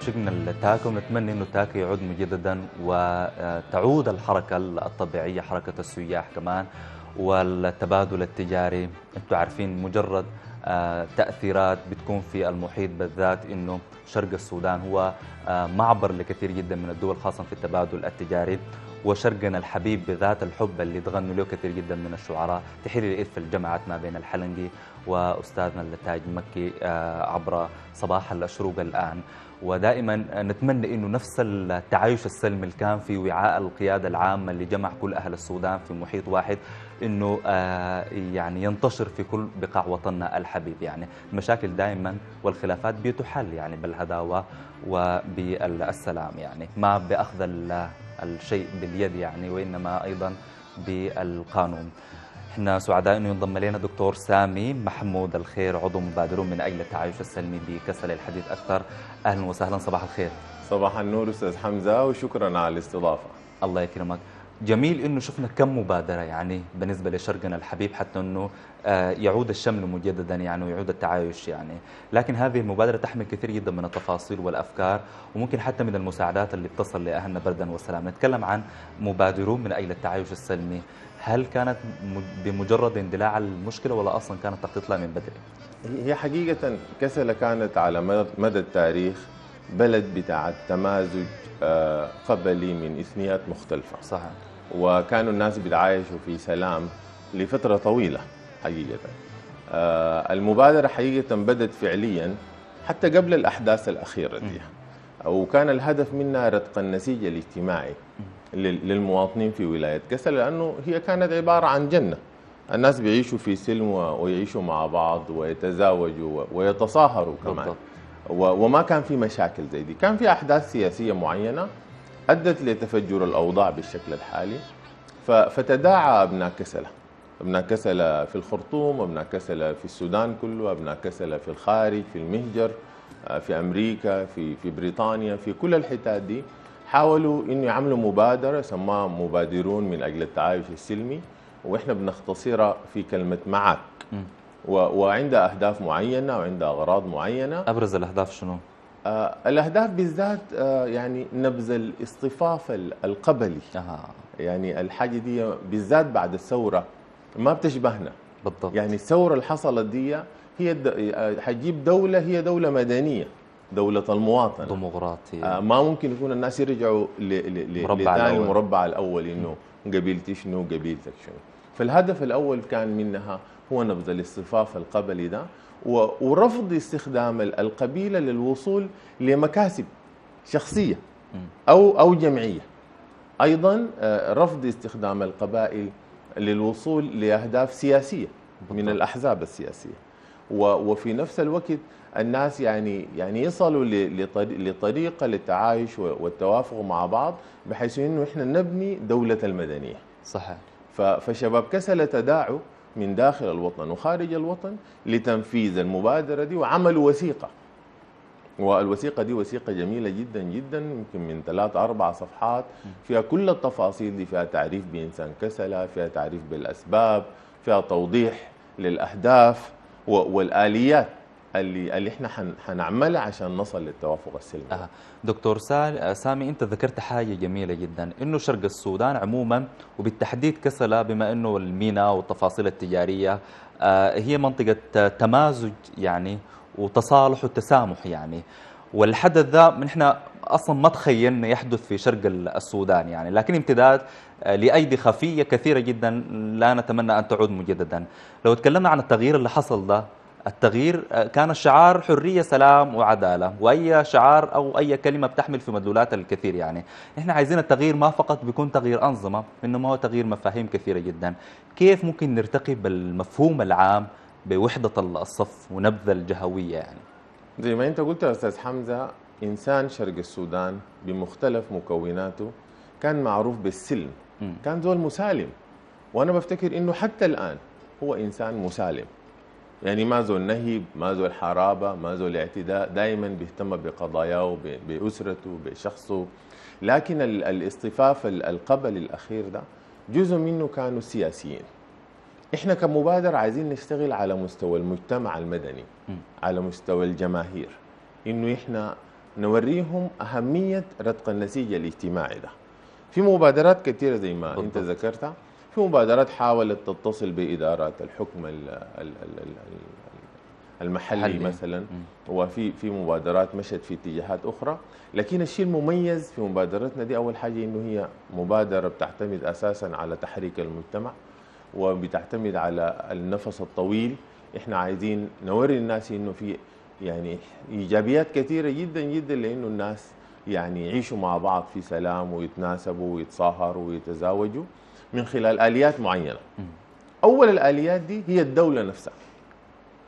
شفنا التاكا ونتمنى إنه التاكا يعود مجددا وتعود الحركة الطبيعية حركة السياح كمان والتبادل التجاري. أنتم عارفين مجرد آه، تأثيرات بتكون في المحيط بالذات إنه شرق السودان هو آه، معبر لكثير جدا من الدول خاصه في التبادل التجاري. وشرقنا الحبيب بذات الحب اللي تغنوا له كثير جدا من الشعراء. تحيل الإرث الجمعت ما بين الحلنجي وأستاذنا التاج مكي آه، عبر صباح الشروق الآن. ودائما نتمنى إنه نفس التعايش السلمي اللي كان في وعاء القيادة العامة اللي جمع كل أهل السودان في محيط واحد إنه آه، يعني ينتشر في كل بقاع وطننا الحبيب. يعني المشاكل دائما والخلافات بتحل يعني بالهداوة وبالسلام يعني ما بأخذ الشيء باليد يعني وإنما أيضا بالقانون. إحنا سعداء انه ينضم إلينا دكتور سامي محمود الخير عضو مبادرون من أجل التعايش السلمي بكسل الحديث أكثر. أهلا وسهلا صباح الخير. صباح النور أستاذ حمزة وشكرا على الاستضافة. الله يكرمك. جميل إنه شفنا كم مبادرة يعني بالنسبة لشرقنا الحبيب حتى إنه آه، يعود الشمل مجددا يعني ويعود التعايش يعني. لكن هذه المبادرة تحمل كثير جدا من التفاصيل والأفكار وممكن حتى من المساعدات اللي بتصل لأهلنا بردا وسلام نتكلم عن مبادرون من أجل التعايش السلمي. هل كانت بمجرد اندلاع المشكلة ولا أصلا كانت تخطيط لها من بدري؟ هي حقيقة كسلة كانت على مدى التاريخ. بلد بتاع التمازج آه، قبلي من إثنيات مختلفة. صحيح. وكانوا الناس بيتعايشوا في سلام لفترة طويلة حقيقة. آه، المبادرة حقيقة بدت فعليا حتى قبل الأحداث الأخيرة دي. وكان الهدف منها رتق النسيج الاجتماعي للمواطنين في ولاية كسل لأنه هي كانت عبارة عن جنة. الناس بيعيشوا في سلم ويعيشوا مع بعض ويتزاوجوا ويتصاهروا كمان. بالضبط. وما كان في مشاكل زي دي. كان في أحداث سياسية معينة أدت لتفجر الأوضاع بالشكل الحالي. فتداعى أبناء كسلة. أبناء كسلة في الخرطوم أبناء كسلة في السودان كله أبناء كسلة في الخارج في المهجر آه، في أمريكا في في بريطانيا في كل الحتات دي. حاولوا إنه يعملوا مبادرة سماها مبادرون من أجل التعايش السلمي وإحنا بنختصرها في كلمة معك. وعندها أهداف معينة وعندها أغراض معينة. أبرز الأهداف شنو؟ آه الأهداف بالذات آه يعني نبذ الاصطفاف القبلي. آه. يعني الحاجة دي بالذات بعد الثورة ما بتشبهنا بالضبط. يعني الثورة اللي حصلت دي هي آه، حتجيب دولة هي دولة مدنية دولة المواطن ديمقراطية. آه ما ممكن يكون الناس يرجعوا لثاني المربع الأول. إنه قبيلتي شنو قبيلتك شنو. فالهدف الأول كان منها هو نبذ الاصطفاف القبلي ده ورفض استخدام القبيلة للوصول لمكاسب شخصية أو أو جمعية. أيضا آه، رفض استخدام القبائل للوصول لأهداف سياسية من الأحزاب السياسية. وفي نفس الوقت الناس يعني يعني يصلوا لطريقة للتعايش والتوافق مع بعض بحيث إنه إحنا نبني دولة المدنية. صحيح. فشباب كسلة تداعوا من داخل الوطن وخارج الوطن لتنفيذ المبادرة دي وعملوا وثيقة. والوثيقة دي وثيقة جميلة جدا جدا يمكن من ثلاث أربع صفحات. فيها كل التفاصيل دي فيها تعريف بإنسان كسلة فيها تعريف بالأسباب فيها توضيح للأهداف والآليات. اللي اللي إحنا حنعملها عشان نصل للتوافق السلمي. أه. دكتور سامي أنت ذكرت حاجة جميلة جدا إنه شرق السودان عموما وبالتحديد كسلا بما إنه الميناء والتفاصيل التجارية آه هي منطقة تمازج يعني وتصالح وتسامح يعني. والحدث ذا من إحنا أصلا ما تخيلنا يحدث في شرق السودان يعني. لكن امتداد آه، لأيدي خفية كثيرة جدا لا نتمنى أن تعود مجددا. لو تكلمنا عن التغيير اللي حصل ده التغيير آه، كان الشعار حرية سلام وعدالة. وأي شعار أو أي كلمة بتحمل في مدلولات الكثير يعني. إحنا عايزين التغيير ما فقط بيكون تغيير أنظمة إنما هو تغيير مفاهيم كثيرة جدا. كيف ممكن نرتقي بالمفهوم العام بوحدة الصف ونبذ الجهوية يعني؟ زي ما أنت قلت يا أستاذ حمزة إنسان شرق السودان بمختلف مكوناته كان معروف بالسلم. م. كان زول مسالم. وأنا بفتكر إنه حتى الآن هو إنسان مسالم. يعني ما زول نهيب ما زول حرابة ما زول اعتداء دائما بيهتم بقضاياه بأسرته بشخصه لكن الاصطفاف القبلي الأخير ده جزء منه كانوا سياسيين. إحنا كمبادرة عايزين نشتغل على مستوى المجتمع المدني على مستوى الجماهير. إنه إحنا نوريهم أهمية رتق النسيج الاجتماعي ده. في مبادرات كثيره زي ما بالضبط. انت ذكرتها. في مبادرات حاولت تتصل بادارات الحكم ال ال ال المحلي حلي. مثلا. وفي في مبادرات مشت في اتجاهات أخرى. لكن الشيء المميز في مبادرتنا دي أول حاجة إنه هي مبادرة بتعتمد أساسا على تحريك المجتمع وبتعتمد على النفس الطويل. إحنا عايزين نوري الناس إنه في يعني إيجابيات كثيرة جدا جدا لإنه الناس يعني يعيشوا مع بعض في سلام ويتناسبوا ويتصاهروا ويتزاوجوا. من خلال آليات معينة. أول الآليات دي هي الدولة نفسها.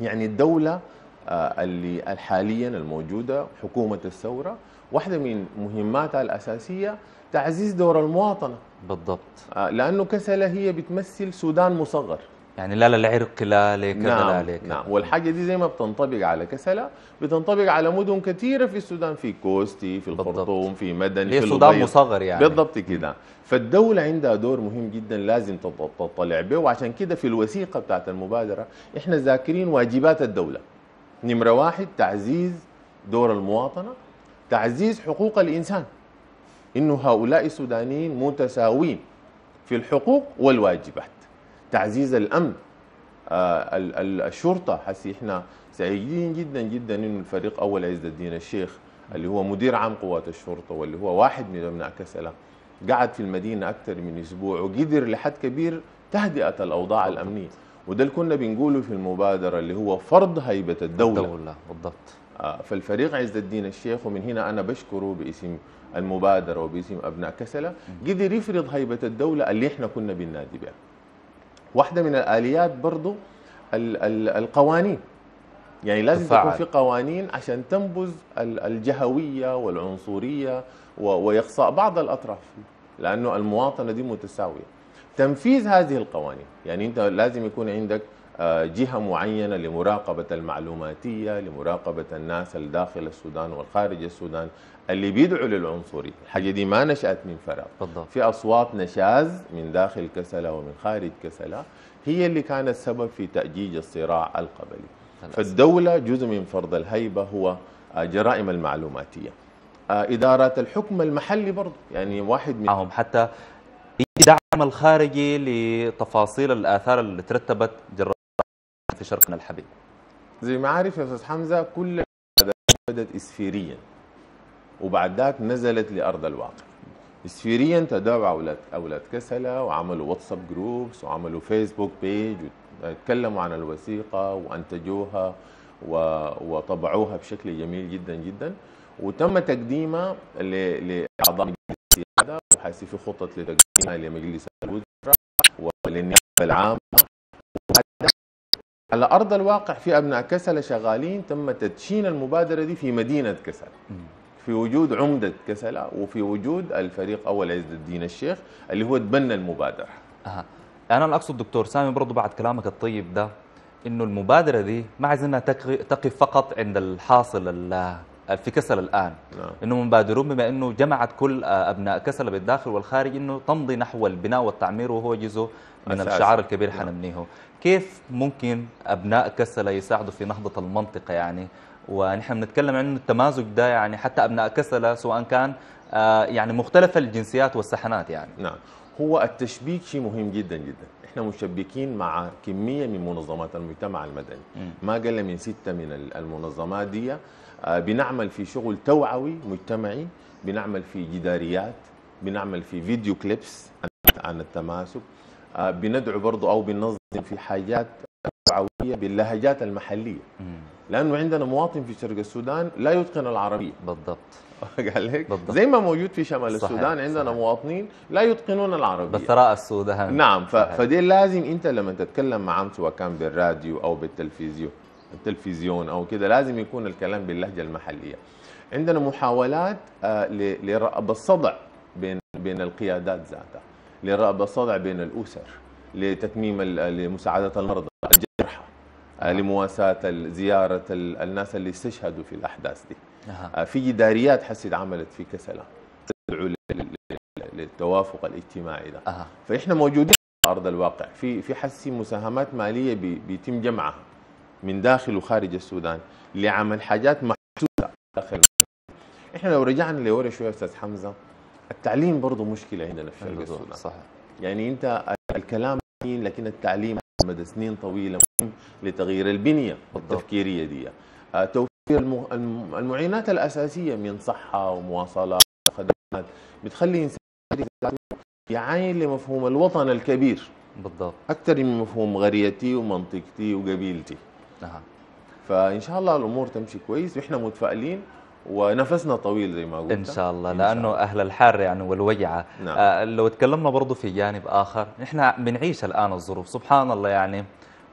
يعني الدولة آه، اللي حاليا الموجودة حكومة الثورة واحدة من مهماتها الأساسية تعزيز دور المواطنة. بالضبط. آه، لأنه كسلة هي بتمثل سودان مصغر. يعني لا للعرق لا لكذا نعم لا لكذا نعم. والحاجة دي زي ما بتنطبق على كسلا بتنطبق على مدن كثيره في السودان في كوستي في الخرطوم في مدن في السودان مصغر يعني. بالضبط كده. فالدولة عندها دور مهم جدا لازم تطلع به. وعشان كده في الوثيقة بتاعت المبادرة إحنا ذاكرين واجبات الدولة. نمرة واحد تعزيز دور المواطنة تعزيز حقوق الإنسان. إنه هؤلاء السودانيين متساوين في الحقوق والواجبات. تعزيز الأمن. آه الشرطة حسي إحنا سعيدين جدا جدا إنه الفريق أول عز الدين الشيخ اللي هو مدير عام قوات الشرطة واللي هو واحد من أبناء كسلة قعد في المدينة أكثر من أسبوع وقدر لحد كبير تهدئة الأوضاع الأمنية. وده اللي كنا بنقوله في المبادرة اللي هو فرض هيبة الدولة. الدولة بالضبط. آه فالفريق عز الدين الشيخ ومن هنا أنا بشكره باسم المبادرة وباسم أبناء كسلة قدر يفرض هيبة الدولة اللي إحنا كنا بننادي بها. واحدة من الآليات برضو القوانين يعني لازم تفعل. تكون في قوانين عشان تنبذ الجهوية والعنصرية ويقصى بعض الأطراف لأنه المواطنة دي متساوية تنفيذ هذه القوانين يعني أنت لازم يكون عندك آه، جهة معينة لمراقبة المعلوماتية لمراقبة الناس الداخل السودان والخارج السودان اللي بيدعوا للعنصريه الحاجة دي ما نشأت من فراغ. بالضبط. في أصوات نشاز من داخل كسلا ومن خارج كسلا هي اللي كانت سبب في تأجيج الصراع القبلي. فالدولة جزء من فرض الهيبة هو آه، جرائم المعلوماتية. آه، إدارات الحكم المحلي برضه يعني واحد من حتى دعم الخارجي لتفاصيل الآثار اللي ترتبت جراء في شرقنا الحبيب. زي ما عارف يا أستاذ حمزة كل بدأت اسفيريا وبعد ذاك نزلت لأرض الواقع. اسفيريا تداعوا أولاد أولاد كسلة وعملوا واتساب groups وعملوا فيسبوك page وتكلموا عن الوثيقة وأنتجوها وطبعوها بشكل جميل جدا جدا. وتم تقديمها لأعضاء مجلس السيادة وحاسي في خطط لتقديمها لمجلس الوزراء وللنيابة العامة. على أرض الواقع في أبناء كسله شغالين تم تدشين المبادرة دي في مدينة كسله في وجود عمدة كسله وفي وجود الفريق أول عز الدين الشيخ اللي هو تبنى المبادرة. أه. أنا أقصد دكتور سامي برضه بعد كلامك الطيب ده إنه المبادرة دي ما عايزينها تقف فقط عند الحاصل في كسل الآن نعم. إنه مبادرون بما إنه جمعت كل أبناء كسل بالداخل والخارج إنه تمضي نحو البناء والتعمير وهو جزء من أساس. الشعار الكبير نعم. حنبنيه كيف ممكن أبناء كسل يساعدوا في نهضة المنطقة يعني ونحن بنتكلم عن التمازج ده يعني حتى أبناء كسلة سواء كان آه، يعني مختلف الجنسيات والسحنات يعني نعم هو التشبيك شيء مهم جدا جدا إحنا مشبكين مع كمية من منظمات المجتمع المدني. ما قل من ستة من المنظمات دي آه، بنعمل في شغل توعوي مجتمعي بنعمل في جداريات بنعمل في فيديو كليبس عن التماسك آه، بندعو برضه أو بننظم في حاجات توعوية باللهجات المحلية. لأنه عندنا مواطن في شرق السودان لا يتقن العربية. بالضبط. قال لك بالضبط. زي ما موجود في شمال صحيح. السودان عندنا صحيح. مواطنين لا يتقنون العربية بثراء السودان نعم ف... فدي لازم انت لما تتكلم معهم سواء كان بالراديو أو بالتلفزيون التلفزيون أو كده لازم يكون الكلام باللهجة المحلية عندنا محاولات آه، لرأب الصدع بين بين القيادات ذاتها لرأب الصدع بين الأسر لتتميم لمساعدة المرضى الجرحى آه، لمواساة زيارة الناس اللي استشهدوا في الأحداث دي أه. في جداريات حسيت عملت في كسلا تدعو للتوافق الاجتماعي ده. أه. فإحنا موجودين على أرض الواقع. في في حسي مساهمات مالية بيتم جمعها من داخل وخارج السودان لعمل حاجات محسوسة داخل. إحنا لو رجعنا لورا شوية أستاذ حمزة التعليم برضه مشكلة عندنا في شرق السودان. صحيح. يعني أنت الكلام لكن التعليم مدى سنين طويلة مهم لتغيير البنية بالضبط. التفكيرية دي. المعينات الأساسية من صحة ومواصلات وخدمات. بتخلي إنسان يعاين لمفهوم الوطن الكبير. بالضبط. أكثر من مفهوم غريتي ومنطقتي وقبيلتي. نعم فإن شاء الله الأمور تمشي كويس وإحنا متفائلين ونفسنا طويل زي ما قلت. إن شاء الله إن لأنه أهل الحار يعني والوجعة. نعم. آه لو تكلمنا برضه في جانب آخر نحن بنعيش الآن الظروف. سبحان الله يعني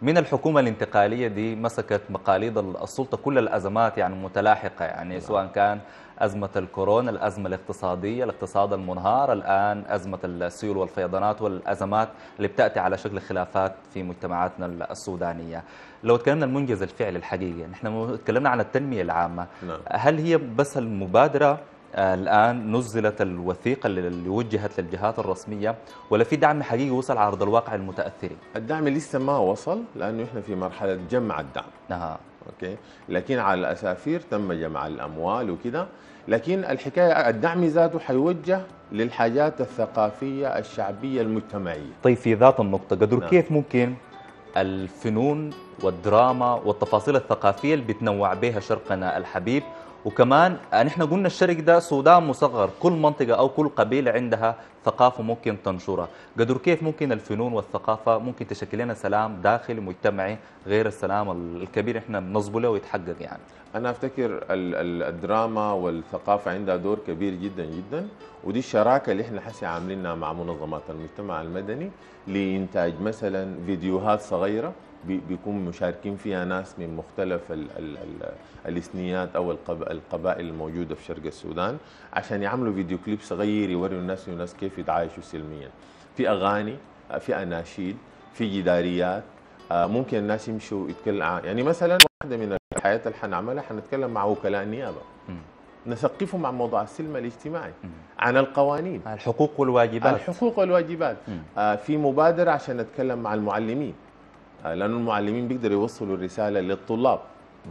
من الحكومة الانتقالية دي مسكت مقاليد السلطة كل الأزمات يعني متلاحقة يعني نعم. سواء كان أزمة الكورونا الأزمة الاقتصادية الاقتصاد المنهار الآن أزمة السيول والفيضانات والأزمات اللي بتأتي على شكل خلافات في مجتمعاتنا السودانية. لو تكلمنا المنجز الفعلي الحقيقي نحن تكلمنا عن التنمية العامة. نعم. هل هي بس المبادرة الآن نزلت الوثيقة اللي وجهت للجهات الرسمية ولا في دعم حقيقي وصل على أرض الواقع المتأثرين؟ الدعم لسه ما وصل لأنه إحنا في مرحلة جمع الدعم. نعم. أوكي؟ لكن على الأسافير تم جمع الأموال وكده لكن الحكاية الدعم ذاته حيوجه للحاجات الثقافية الشعبية المجتمعية. طيب في ذات النقطة قدر نعم. كيف ممكن الفنون والدراما والتفاصيل الثقافية اللي بتنوع بها شرقنا الحبيب وكمان نحن قلنا الشرق ده سودان مصغر كل منطقة أو كل قبيلة عندها ثقافة ممكن تنشرها. قدر كيف ممكن الفنون والثقافة ممكن تشكل لنا سلام داخلي مجتمعي غير السلام الكبير إحنا بنصبه له ويتحقق يعني؟ ال- ال- الدراما والثقافة عندها دور كبير جدا جدا ودي الشراكة اللي إحنا حسي عاملينها مع منظمات المجتمع المدني لإنتاج مثلا فيديوهات صغيرة بي- بيكون مشاركين فيها ناس من مختلف ال ال ال الإثنيات أو القب القبائل الموجودة في شرق السودان عشان يعملوا فيديو كليب صغير يوروا الناس الناس كيف يتعايشوا سلميا في أغاني في أناشيد في جداريات آه، ممكن الناس يمشوا يتكلموا يعني مثلا واحدة من الحياة اللي حنعملها حنتكلم مع وكلاء النيابة. نثقفهم عن موضوع السلم الاجتماعي مم. عن القوانين الحقوق والواجبات الحقوق والواجبات. آه، في مبادرة عشان نتكلم مع المعلمين لأنه المعلمين بيقدروا يوصلوا الرسالة للطلاب.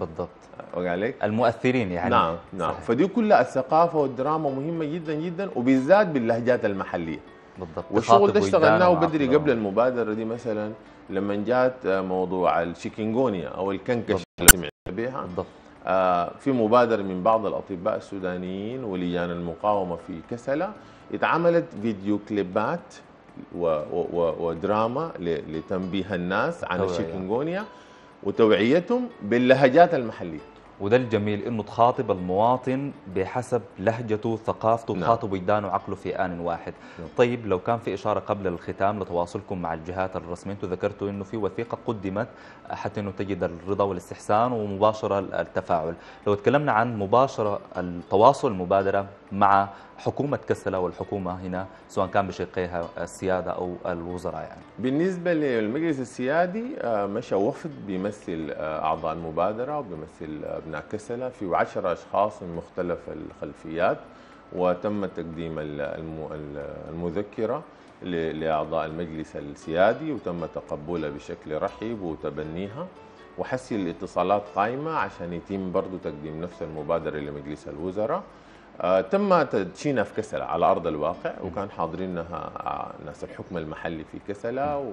بالضبط. عليك؟ المؤثرين يعني. نعم نعم. صحيح. فدي كلها الثقافة والدراما مهمة جدا جدا وبالذات باللهجات المحلية. بالضبط. والشغل ده اشتغلناه بدري. قبل المبادرة دي مثلا لما جات آه، موضوع الشيكنجونيا أو الكنكش اللي سمعنا بها. بالضبط. آه، في مبادرة من بعض الأطباء السودانيين ولجان المقاومة في كسلة اتعملت فيديو كليبات ودراما لتنبيه الناس عن. الشيكنجونيا وتوعيتهم باللهجات المحلية وده الجميل إنه تخاطب المواطن بحسب لهجته ثقافته نعم. تخاطب وجدانه وعقله في آن واحد نعم. طيب لو كان في إشارة قبل الختام لتواصلكم مع الجهات الرسمية أنتم ذكرتوا إنه في وثيقة قدمت حتى أنه تجد الرضا والاستحسان ومباشرة التفاعل لو تكلمنا عن مباشرة التواصل المبادرة مع حكومة كسلا والحكومة هنا سواء كان بشقيها السيادة أو الوزراء يعني. بالنسبة للمجلس السيادي آه، مشى وفد بيمثل آه، أعضاء المبادرة وبيمثل أبناء كسلة في عشر أشخاص من مختلف الخلفيات وتم تقديم ال- الم- ال- المذكرة لأعضاء المجلس السيادي وتم تقبلها بشكل رحيب وتبنيها وحسي الاتصالات قائمة عشان يتم برضو تقديم نفس المبادرة لمجلس الوزراء. آه، تم تدشينها في كسلة على أرض الواقع وكان حاضرينها آه، ناس الحكم المحلي في كسلة و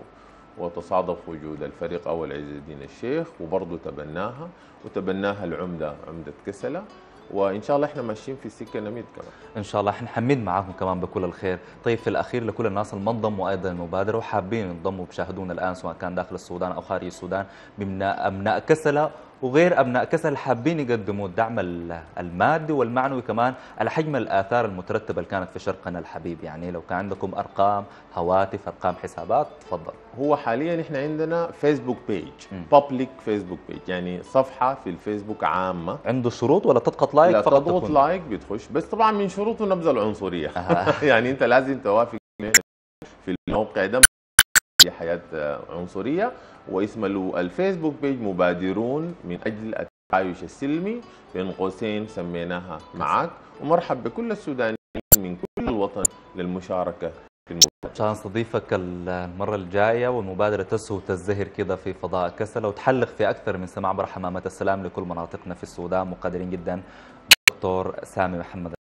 وتصادف وجود الفريق أول عز الدين الشيخ وبرضه تبناها وتبناها العمدة عمدة كسلة وإن شاء الله إحنا ماشيين في السكة نميد كمان. إن شاء الله حنحمد معاكم كمان بكل الخير. طيب في الأخير لكل الناس اللي ما انضموا أيضا المبادرة وحابين ينضموا بيشاهدونا الآن سواء كان داخل السودان أو خارج السودان من ابناء كسلا وغير أبناء كسلا حابين يقدموا الدعم ال- المادي والمعنوي كمان على حجم الآثار المترتبة اللي كانت في شرقنا الحبيب. يعني لو كان عندكم أرقام هواتف أرقام حسابات تفضل. هو حاليا إحنا عندنا فيسبوك page. public فيسبوك page يعني صفحة في الفيسبوك عامة. عنده شروط ولا تضغط like لا فقط تضغط like بتخش. بس طبعا من شروطه نبذ العنصرية. يعني أنت لازم توافق في الموقع ده. هي حياة عنصرية واسم ال- الفيسبوك بيج مبادرون من أجل التعايش السلمي بين قوسين سميناها معك. ومرحب بكل السودانيين من كل الوطن للمشاركة في المبادرة. عشان نستضيفك المرة الجاية والمبادرة تسهو وتزدهر كده في فضاء كسلة وتحلق في أكثر من سماع. عبر السلام لكل مناطقنا في السودان. مقدرين جدا دكتور سامي محمد.